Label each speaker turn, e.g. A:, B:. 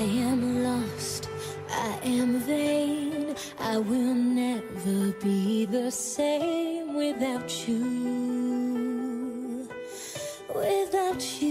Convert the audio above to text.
A: I am lost, I am vain. I will never be the same without you. Without you.